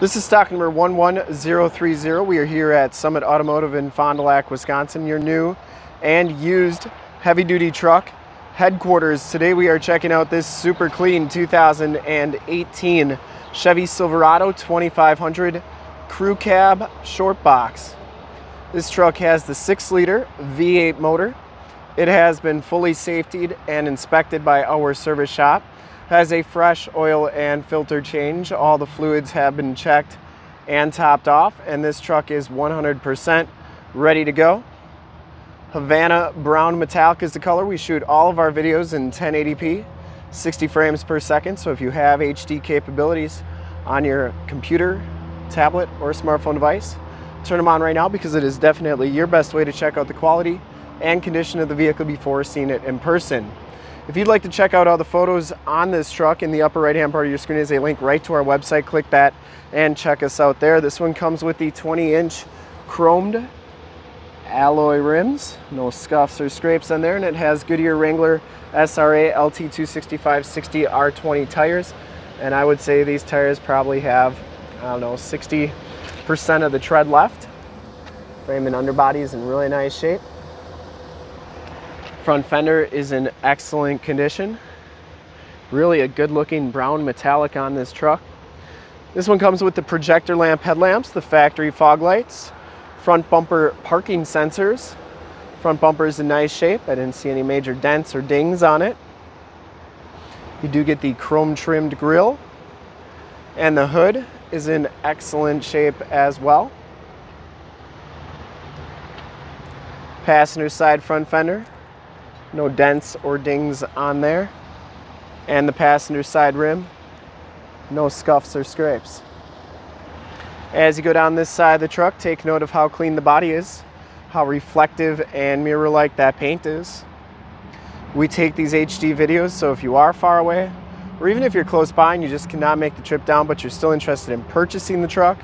This is stock number 11030. We are here at Summit Automotive in Fond du Lac, Wisconsin, your new and used heavy duty truck headquarters. Today we are checking out this super clean 2018 Chevy Silverado 2500 Crew Cab Short Box. This truck has the 6 liter V8 motor. It has been fully safetied and inspected by our service shop has a fresh oil and filter change. All the fluids have been checked and topped off and this truck is 100% ready to go. Havana Brown Metallic is the color. We shoot all of our videos in 1080p, 60 frames per second. So if you have HD capabilities on your computer, tablet, or smartphone device, turn them on right now because it is definitely your best way to check out the quality and condition of the vehicle before seeing it in person. If you'd like to check out all the photos on this truck, in the upper right hand part of your screen is a link right to our website. Click that and check us out there. This one comes with the 20 inch chromed alloy rims, no scuffs or scrapes on there, and it has Goodyear Wrangler SRA LT265 60 R20 tires. And I would say these tires probably have, I don't know, 60% of the tread left. Frame and underbody is in really nice shape. Front fender is in excellent condition. Really a good looking brown metallic on this truck. This one comes with the projector lamp headlamps, the factory fog lights, front bumper parking sensors. Front bumper is in nice shape. I didn't see any major dents or dings on it. You do get the chrome trimmed grille and the hood is in excellent shape as well. Passenger side front fender no dents or dings on there. And the passenger side rim, no scuffs or scrapes. As you go down this side of the truck, take note of how clean the body is, how reflective and mirror-like that paint is. We take these HD videos, so if you are far away, or even if you're close by and you just cannot make the trip down, but you're still interested in purchasing the truck,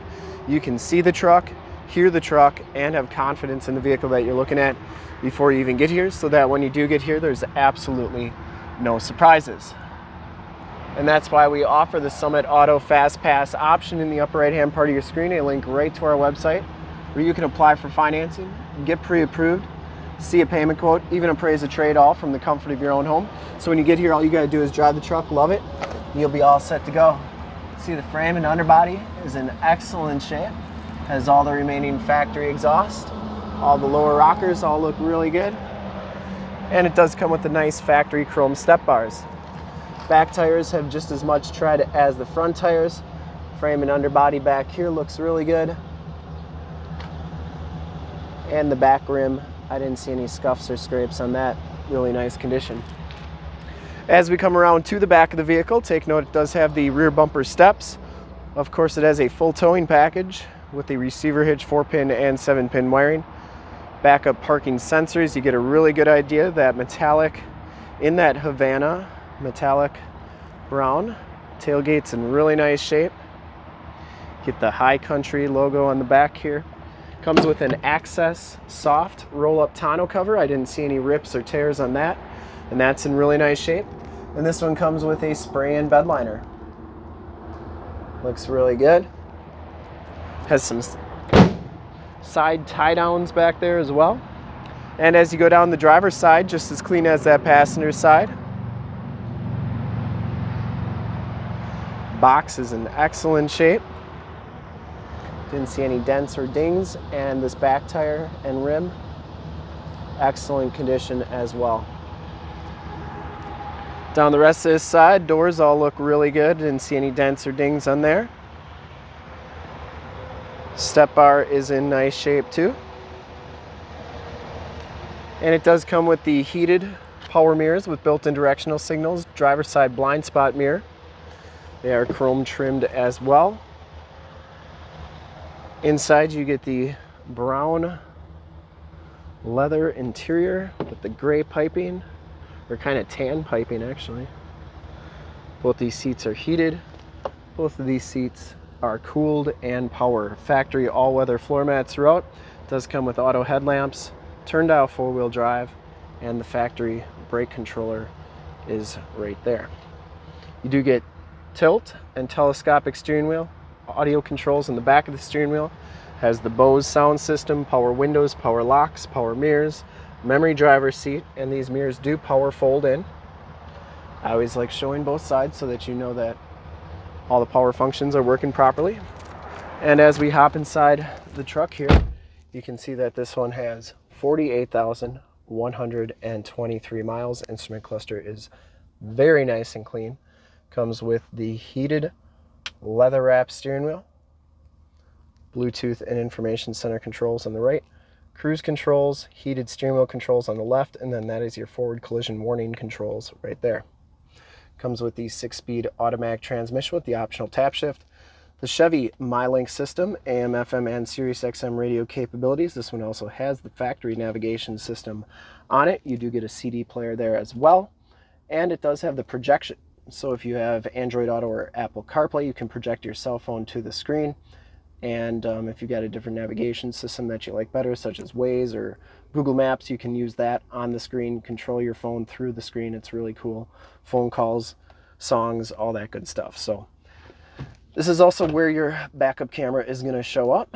you can see the truck, hear the truck, and have confidence in the vehicle that you're looking at before you even get here so that when you do get here, there's absolutely no surprises. And that's why we offer the Summit Auto Fast Pass option in the upper right hand part of your screen, a link right to our website where you can apply for financing, get pre-approved, see a payment quote, even appraise a trade all from the comfort of your own home. So when you get here, all you gotta do is drive the truck, love it, you'll be all set to go. See the frame and underbody is in excellent shape, has all the remaining factory exhaust, all the lower rockers all look really good. And it does come with the nice factory chrome step bars. Back tires have just as much tread as the front tires. Frame and underbody back here looks really good. And the back rim, I didn't see any scuffs or scrapes on that. Really nice condition. As we come around to the back of the vehicle, take note it does have the rear bumper steps. Of course, it has a full towing package with the receiver hitch 4-pin and 7-pin wiring backup parking sensors. You get a really good idea that metallic in that Havana metallic brown. Tailgate's in really nice shape. Get the High Country logo on the back here. Comes with an Access soft roll-up tonneau cover. I didn't see any rips or tears on that. And that's in really nice shape. And this one comes with a spray-in bed liner. Looks really good. Has some side tie downs back there as well. And as you go down the driver's side, just as clean as that passenger side. Box is in excellent shape. Didn't see any dents or dings. And this back tire and rim, excellent condition as well. Down the rest of this side, doors all look really good. Didn't see any dents or dings on there. Step bar is in nice shape too. And it does come with the heated power mirrors with built-in directional signals, driver's side blind spot mirror. They are chrome trimmed as well. Inside you get the brown leather interior with the gray piping, or kind of tan piping actually. Both these seats are heated. Both of these seats are cooled and power. Factory all-weather floor mats throughout. Does come with auto headlamps, turn dial four-wheel drive, and the factory brake controller is right there. You do get tilt and telescopic steering wheel, audio controls in the back of the steering wheel. Has the Bose sound system, power windows, power locks, power mirrors, memory driver seat, and these mirrors do power fold in. I always like showing both sides so that you know that all the power functions are working properly. And as we hop inside the truck here, you can see that this one has 48,123 miles. Instrument cluster is very nice and clean. Comes with the heated leather wrap steering wheel, Bluetooth and information center controls on the right, cruise controls, heated steering wheel controls on the left, and then that is your forward collision warning controls right there. Comes with the six-speed automatic transmission with the optional tap shift. The Chevy MyLink system, AM, FM, and Sirius XM radio capabilities. This one also has the factory navigation system on it. You do get a CD player there as well. And it does have the projection. So if you have Android Auto or Apple CarPlay, you can project your cell phone to the screen. And um, if you've got a different navigation system that you like better, such as Waze or Google Maps, you can use that on the screen, control your phone through the screen. It's really cool. Phone calls, songs, all that good stuff. So this is also where your backup camera is going to show up.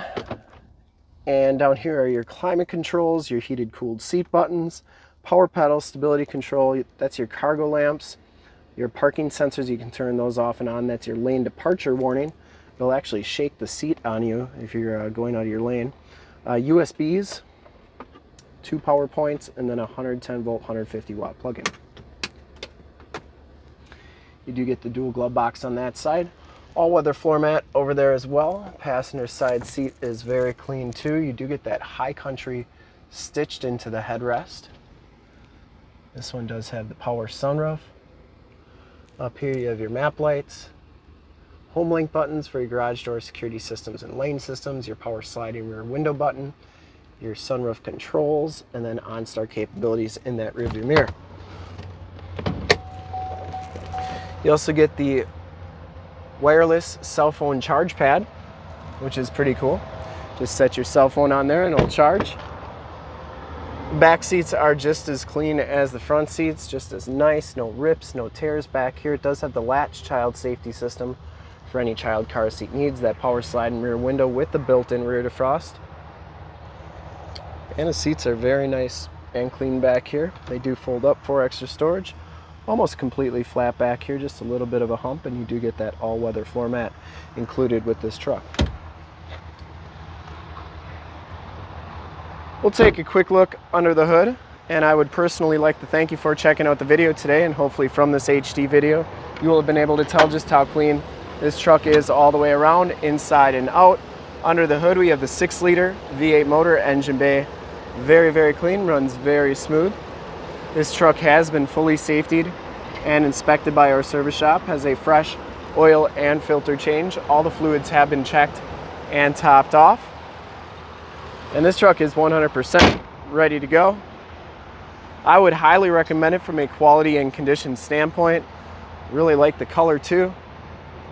And down here are your climate controls, your heated cooled seat buttons, power pedal, stability control, that's your cargo lamps, your parking sensors, you can turn those off and on. That's your lane departure warning. It'll actually shake the seat on you if you're uh, going out of your lane. Uh, USBs, two power points, and then a 110 volt, 150 watt plug-in. You do get the dual glove box on that side. All-weather floor mat over there as well. Passenger side seat is very clean too. You do get that high country stitched into the headrest. This one does have the power sunroof. Up here you have your map lights, home link buttons for your garage door security systems and lane systems, your power sliding rear window button, your sunroof controls, and then OnStar capabilities in that rearview mirror. You also get the wireless cell phone charge pad, which is pretty cool. Just set your cell phone on there and it'll charge. Back seats are just as clean as the front seats, just as nice, no rips, no tears back here. It does have the latch child safety system for any child car seat needs, that power sliding rear window with the built-in rear defrost. And the seats are very nice and clean back here. They do fold up for extra storage. Almost completely flat back here, just a little bit of a hump, and you do get that all-weather floor mat included with this truck. We'll take a quick look under the hood, and I would personally like to thank you for checking out the video today, and hopefully from this HD video, you will have been able to tell just how clean this truck is all the way around, inside and out. Under the hood, we have the six liter V8 motor engine bay. Very, very clean, runs very smooth. This truck has been fully safetied and inspected by our service shop, has a fresh oil and filter change. All the fluids have been checked and topped off. And this truck is 100% ready to go. I would highly recommend it from a quality and condition standpoint. Really like the color too.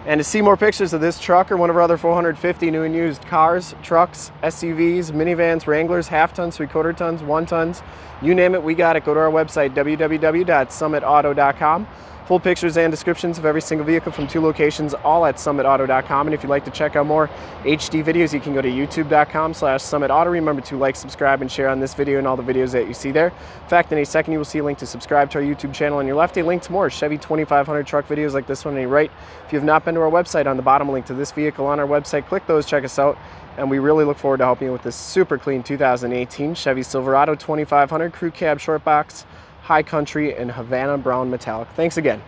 And to see more pictures of this truck or one of our other 450 new and used cars, trucks, SUVs, minivans, Wranglers, half tons, three quarter tons, one tons, you name it, we got it. Go to our website, www.summitauto.com. Full pictures and descriptions of every single vehicle from two locations, all at summitauto.com. And if you'd like to check out more HD videos, you can go to youtube.com slash summitauto. Remember to like, subscribe, and share on this video and all the videos that you see there. In fact, in a second, you will see a link to subscribe to our YouTube channel on your left, a link to more Chevy 2500 truck videos like this one on your right. If you have not been to our website, on the bottom, link to this vehicle on our website. Click those, check us out and we really look forward to helping you with this super clean 2018 Chevy Silverado 2500 Crew Cab Short Box High Country, and Havana Brown Metallic. Thanks again.